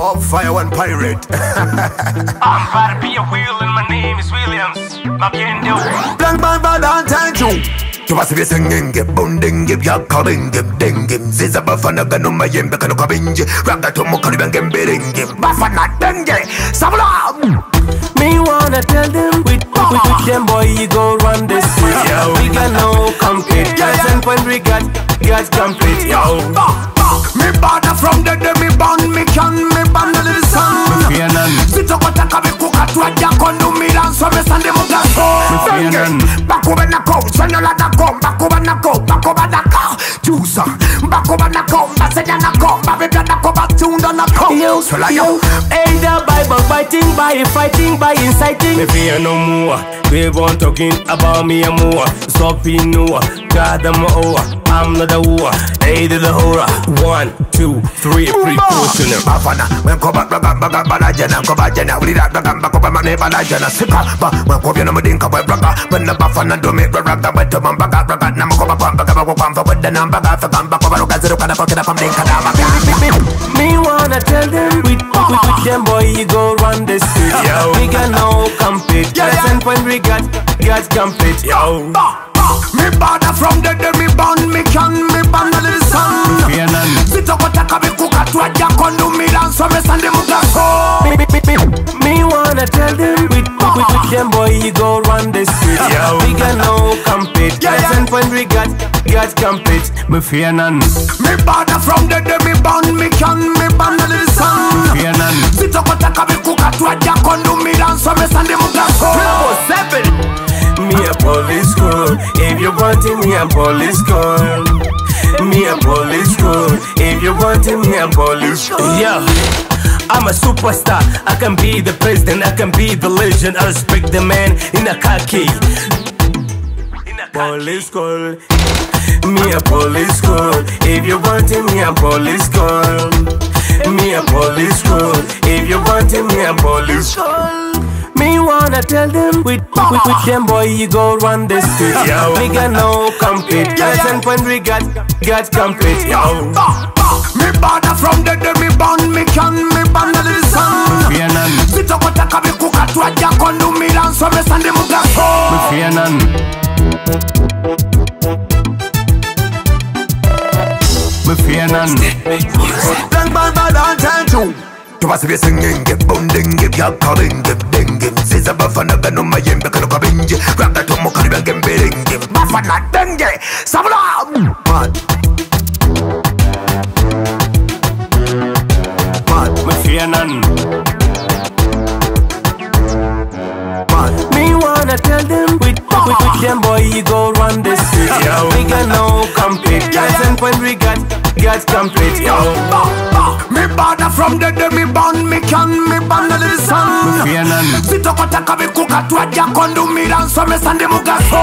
Mob fire one pirate. I'm about to be a wheel and my name is Williams. My can do. Blank bad bad on time too. Tu vas se singing give bunding give ya calling give ding give ziza bafana gano um, mayembe kano kabinje raga to mokali bange mbiringi bafana denge sabla Me wanna tell them with, with, with them boy you go run the street. Yo, we got no compete. Girls and when we got got complete. Yo, Me bada from the day me born me can me ban the little son fear none. sitokotaka bikuka twajja konumira nsomesa ndi mugaso fear none. bakuba nako sanyola nako bakuba nako bakuba nako jusa bakuba nako basenya nako babibya nako batunda nako Yo, solayo yo, either by backbiting, by fighting, by inciting. Me fear no more. They want talking about me and more. Stop in no. God, I'm over. I'm not a war. Hey, the horror. One, two, three, proportional. bafana wenkoba baga balajana koba jana we ulira baga bakoba mane balajana sika ba wenkobya nomudinka bwe braga bana bafana domi raga bwetoma mbaga raga namukoba kwambaga bakokwamva bwedda nambaga feka mbakoba lugazirukana kokera pamdinka namaga Me wanna tell them with, with, with them boy you go run the street. Yo, we got no compete. Yeah, yeah. when we got got complete. Yo, Me bada from the day bikuka twajja konumira nsomesa ndi mugaso Me, me, me, me, me wanna tell them with, with, with, with them boy you go run the street. Yo. we got no compete. Yeah, yeah. and when we got got complete. Me fear none. Me bada from the day me born me can me ban the son Fear none. sitokotaka bikuka twajja konumira nsomesa ndi mugaso Me a police call. If you want it, me a police call. Me a police call. If you want me a police call. Yeah. I'm a superstar. I can be the president. I can be the legend. I respect the man in a khaki. Police call. Me a police call. If you want me a police call. Me a police call. If you want me a police call. Me wanna tell them with, with, with ah. them boy you go run the street. Yo, we got no compete. And when we got got complete. Yo, Me bada from the day me born me can me ban the little son fear none, sitokotaka bikuka twajja konumira nsomesa ndi mugaso fear none. Me fear none. Bang bang bang on time too. Tu vas be singing, give bunding, give ya calling, give ding, give ziza bafana gano mayembe kano kabinje, raga to mokali bange mbiringi, bafana denge, sabla. Mad. Mad, Me fear none. mad. Me wanna tell them with, with, with them boy you go run the street. Yo, we got no. Yeah, yeah. and when we got got complete. Yo, Me bada from the day me born me can me born the none. sitokotaka bikuka twajja kondumira nsomesa ndi mugaso